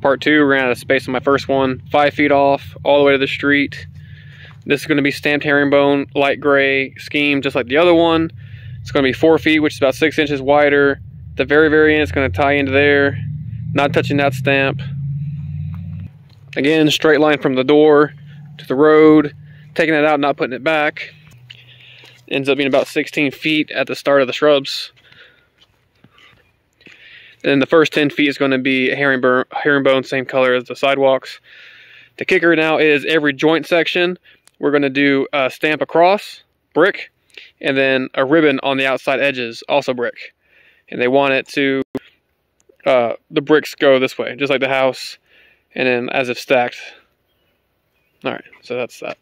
part two, ran out of space on my first one. Five feet off, all the way to the street. This is going to be stamped herringbone, light gray scheme, just like the other one. It's going to be four feet, which is about six inches wider. The very, very end, it's going to tie into there. Not touching that stamp. Again, straight line from the door to the road. Taking it out, not putting it back. Ends up being about 16 feet at the start of the shrubs. And then the first 10 feet is going to be herringbone, herringbone, same color as the sidewalks. The kicker now is every joint section, we're going to do a stamp across, brick, and then a ribbon on the outside edges, also brick. And they want it to, uh, the bricks go this way, just like the house, and then as if stacked. All right, so that's that.